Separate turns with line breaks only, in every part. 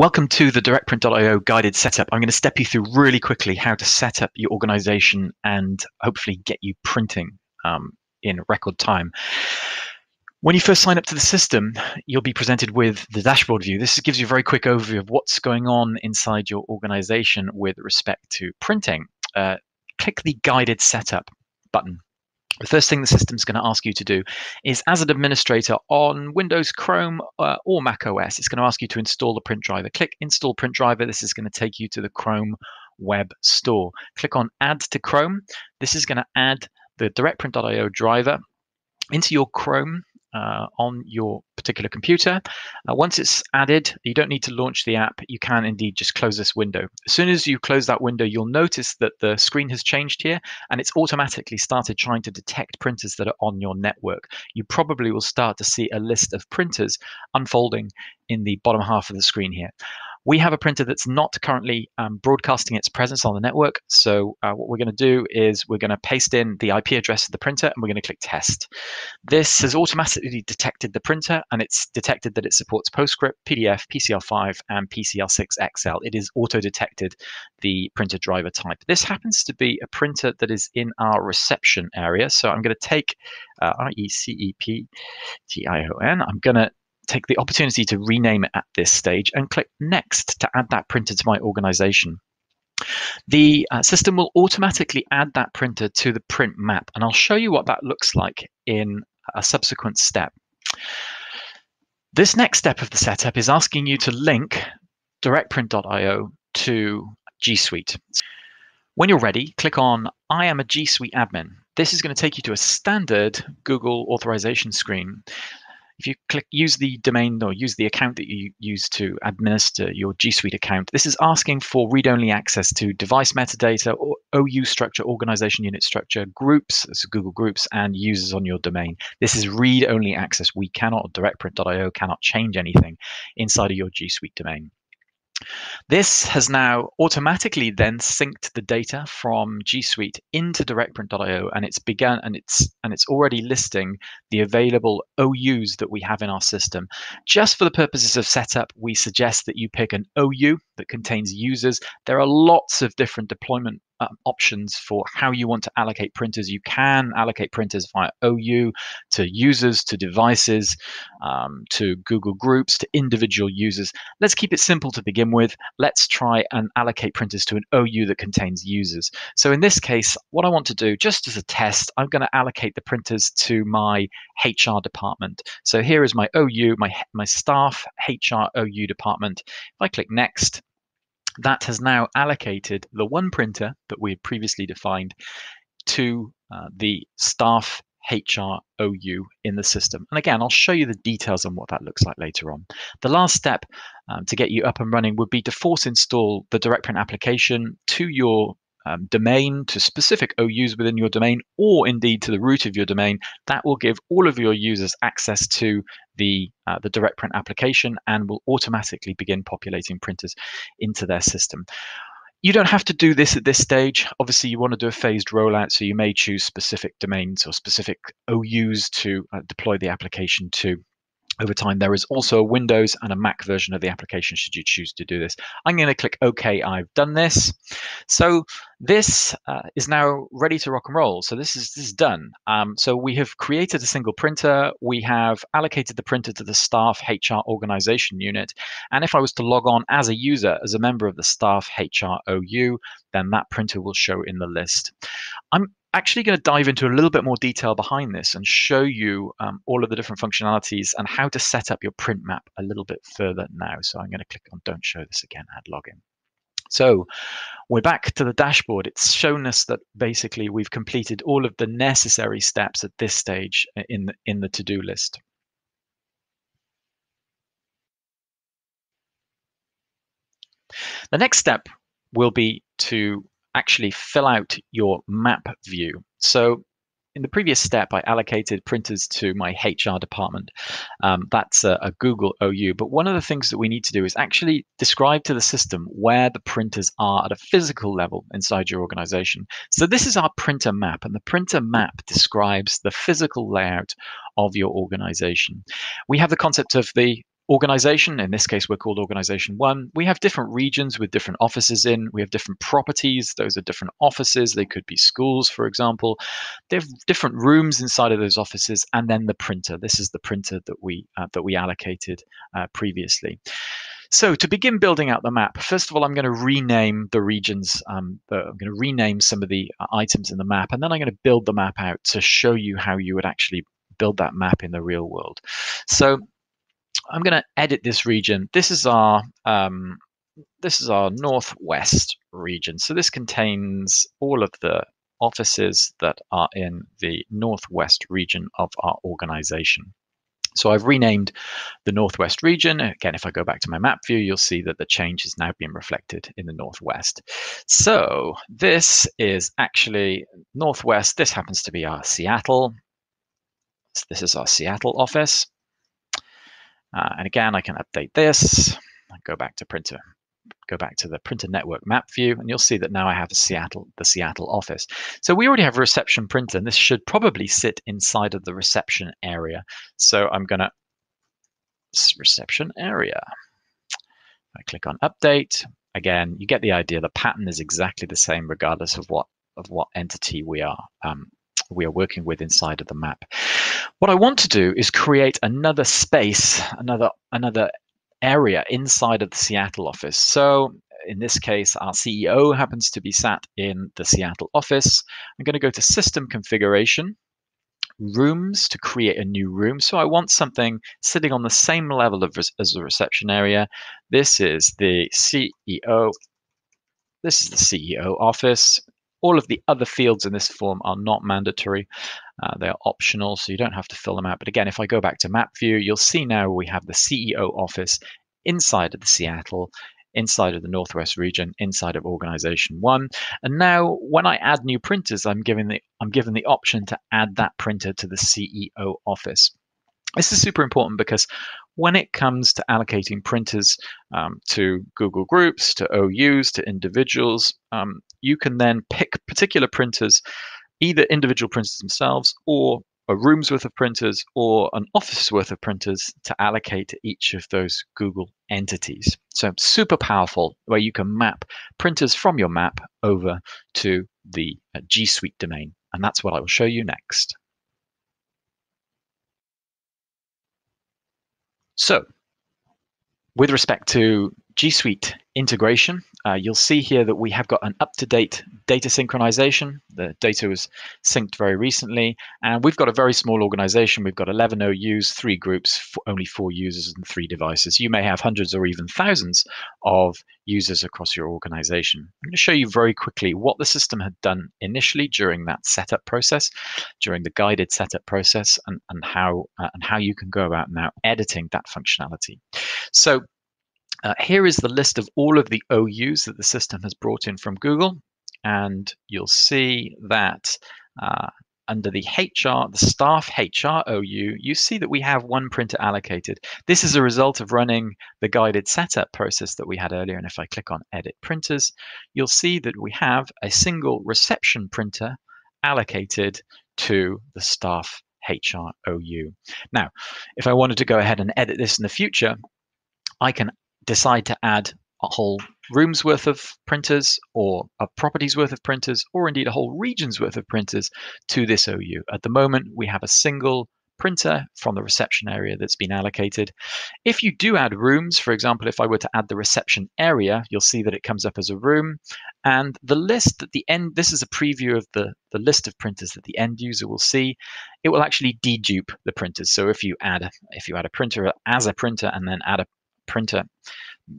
Welcome to the DirectPrint.io guided setup. I'm going to step you through really quickly how to set up your organization and hopefully get you printing um, in record time. When you first sign up to the system, you'll be presented with the dashboard view. This gives you a very quick overview of what's going on inside your organization with respect to printing. Uh, click the guided setup button the first thing the system's going to ask you to do is, as an administrator on Windows, Chrome, uh, or Mac OS, it's going to ask you to install the print driver. Click Install Print Driver. This is going to take you to the Chrome Web Store. Click on Add to Chrome. This is going to add the DirectPrint.io driver into your Chrome uh, on your particular computer. Uh, once it's added, you don't need to launch the app. You can indeed just close this window. As soon as you close that window, you'll notice that the screen has changed here and it's automatically started trying to detect printers that are on your network. You probably will start to see a list of printers unfolding in the bottom half of the screen here. We have a printer that's not currently um, broadcasting its presence on the network. So uh, what we're going to do is we're going to paste in the IP address of the printer and we're going to click test. This has automatically detected the printer and it's detected that it supports PostScript, PDF, PCL5, and PCL6 XL. It is auto-detected the printer driver type. This happens to be a printer that is in our reception area. So I'm going to take uh, R-E-C-E-P-T-I-O-N. I'm going to take the opportunity to rename it at this stage and click Next to add that printer to my organization. The uh, system will automatically add that printer to the print map, and I'll show you what that looks like in a subsequent step. This next step of the setup is asking you to link directprint.io to G Suite. When you're ready, click on I am a G Suite admin. This is going to take you to a standard Google authorization screen if you click use the domain or use the account that you use to administer your G Suite account, this is asking for read-only access to device metadata, or OU structure, organization unit structure, groups, so Google Groups, and users on your domain. This is read-only access. We cannot, DirectPrint.io cannot change anything inside of your G Suite domain. This has now automatically then synced the data from G Suite into DirectPrint.io, and it's begun and it's and it's already listing the available OUs that we have in our system. Just for the purposes of setup, we suggest that you pick an OU that contains users. There are lots of different deployment um, options for how you want to allocate printers. You can allocate printers via OU to users, to devices, um, to Google Groups, to individual users. Let's keep it simple to begin with. Let's try and allocate printers to an OU that contains users. So in this case, what I want to do, just as a test, I'm going to allocate the printers to my HR department. So here is my OU, my, my staff HR OU department. If I click next, that has now allocated the one printer that we had previously defined to uh, the staff HR OU in the system. And again, I'll show you the details on what that looks like later on. The last step um, to get you up and running would be to force install the DirectPrint application to your um, domain to specific OUs within your domain, or indeed to the root of your domain, that will give all of your users access to the, uh, the DirectPrint application and will automatically begin populating printers into their system. You don't have to do this at this stage. Obviously, you want to do a phased rollout, so you may choose specific domains or specific OUs to uh, deploy the application to over time. There is also a Windows and a Mac version of the application should you choose to do this. I'm going to click OK, I've done this. So this uh, is now ready to rock and roll. So this is, this is done. Um, so we have created a single printer. We have allocated the printer to the staff HR organization unit. And if I was to log on as a user, as a member of the staff HR OU, then that printer will show in the list. I'm actually going to dive into a little bit more detail behind this and show you um, all of the different functionalities and how to set up your print map a little bit further now. So I'm going to click on don't show this again, add login. So we're back to the dashboard. It's shown us that basically we've completed all of the necessary steps at this stage in the, in the to-do list. The next step will be to actually fill out your map view. So in the previous step, I allocated printers to my HR department. Um, that's a, a, Google OU. But one of the things that we need to do is actually describe to the system where the printers are at a physical level inside your organization. So this is our printer map, and the printer map describes the physical layout of your organization. We have the concept of the organization. In this case, we're called organization one. We have different regions with different offices in. We have different properties. Those are different offices. They could be schools, for example. They have different rooms inside of those offices, and then the printer. This is the printer that we uh, that we allocated uh, previously. So to begin building out the map, first of all, I'm going to rename the regions. Um, I'm going to rename some of the uh, items in the map, and then I'm going to build the map out to show you how you would actually build that map in the real world. So I'm going to edit this region. This is our um, this is our northwest region. So this contains all of the offices that are in the northwest region of our organization. So I've renamed the Northwest region. Again, if I go back to my map view, you'll see that the change is now being reflected in the Northwest. So this is actually Northwest. This happens to be our Seattle. So this is our Seattle office. Uh, and again, I can update this. Go back to printer, go back to the printer network map view, and you'll see that now I have Seattle, the Seattle office. So we already have a reception printer, and this should probably sit inside of the reception area. So I'm to reception area. I click on update. Again, you get the idea. The pattern is exactly the same regardless of what of what entity we are um, we are working with inside of the map. What I want to do is create another space, another another area inside of the Seattle office. So in this case, our CEO happens to be sat in the Seattle office. I'm going to go to System Configuration, Rooms to create a new room. So I want something sitting on the same level of, as the reception area. This is the CEO. This is the CEO office. All of the other fields in this form are not mandatory. Uh, they are optional, so you don't have to fill them out. But again, if I go back to map view, you'll see now we have the CEO office inside of the Seattle, inside of the Northwest region, inside of organization one. And now when I add new printers, I'm given the I'm given the option to add that printer to the CEO office. This is super important because when it comes to allocating printers um, to Google Groups, to OUs, to individuals, um, you can then pick particular printers, either individual printers themselves or a room's worth of printers or an office worth of printers to allocate to each of those Google entities. So super powerful where you can map printers from your map over to the uh, G Suite domain. And that's what I will show you next. So with respect to G Suite integration, uh, you'll see here that we have got an up-to-date data synchronization. The data was synced very recently, and we've got a very small organization. We've got 11 OUs, three groups, only four users and three devices. You may have hundreds or even thousands of users across your organization. I'm going to show you very quickly what the system had done initially during that setup process, during the guided setup process, and, and, how, uh, and how you can go about now editing that functionality. So uh, here is the list of all of the OUs that the system has brought in from Google. And you'll see that uh, under the HR, the staff HR OU, you see that we have one printer allocated. This is a result of running the guided setup process that we had earlier. And if I click on edit printers, you'll see that we have a single reception printer allocated to the staff HR OU. Now, if I wanted to go ahead and edit this in the future, I can decide to add a whole room's worth of printers or a property's worth of printers or indeed a whole region's worth of printers to this OU. At the moment, we have a single printer from the reception area that's been allocated. If you do add rooms, for example, if I were to add the reception area, you'll see that it comes up as a room. And the list at the end, this is a preview of the, the list of printers that the end user will see. It will actually dedupe the printers. So if you add if you add a printer as a printer and then add a printer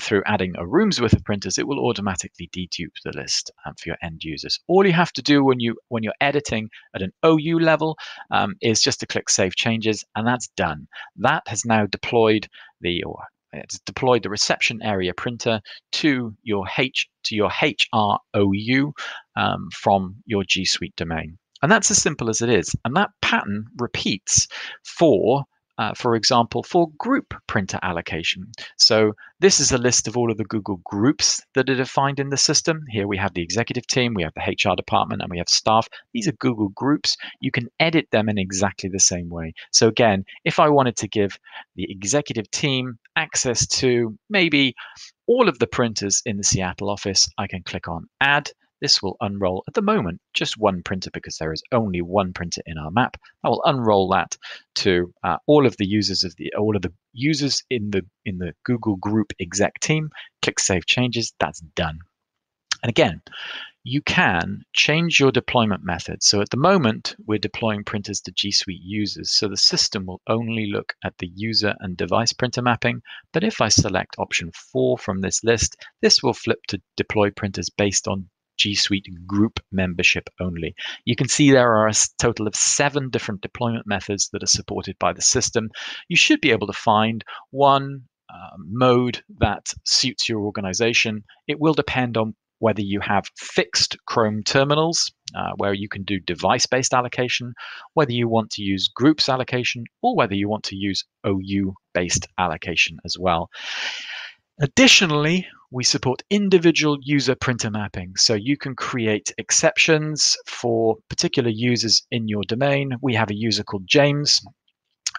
through adding a room's worth of printers, it will automatically dedupe the list um, for your end users. All you have to do when you when you're editing at an OU level um, is just to click Save Changes, and that's done. That has now deployed the or it's deployed the reception area printer to your H to your HR OU um, from your G Suite domain. And that's as simple as it is. And that pattern repeats for uh, for example, for group printer allocation. So this is a list of all of the Google groups that are defined in the system. Here we have the executive team, we have the HR department, and we have staff. These are Google groups. You can edit them in exactly the same way. So again, if I wanted to give the executive team access to maybe all of the printers in the Seattle office, I can click on Add, this will unroll at the moment just one printer because there is only one printer in our map. I will unroll that to uh, all of the users of the all of the users in the in the Google Group exec team. Click Save Changes. That's done. And again, you can change your deployment method. So at the moment, we're deploying printers to G Suite users. So the system will only look at the user and device printer mapping. But if I select option four from this list, this will flip to deploy printers based on G Suite group membership only. You can see there are a total of seven different deployment methods that are supported by the system. You should be able to find one uh, mode that suits your organization. It will depend on whether you have fixed Chrome terminals uh, where you can do device-based allocation, whether you want to use groups allocation, or whether you want to use OU-based allocation as well. Additionally, we support individual user printer mapping. So you can create exceptions for particular users in your domain. We have a user called James.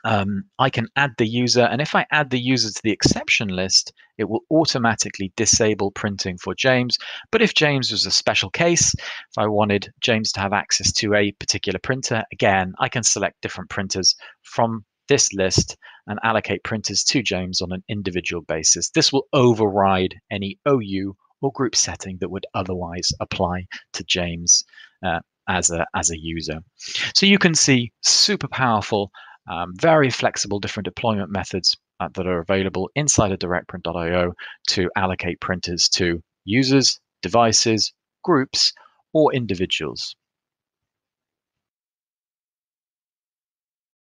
Um, I can add the user, and if I add the user to the exception list, it will automatically disable printing for James. But if James was a special case, if I wanted James to have access to a particular printer, again, I can select different printers from this list and allocate printers to James on an individual basis. This will override any OU or group setting that would otherwise apply to James uh, as, a, as a user. So you can see super powerful, um, very flexible different deployment methods uh, that are available inside of directprint.io to allocate printers to users, devices, groups, or individuals.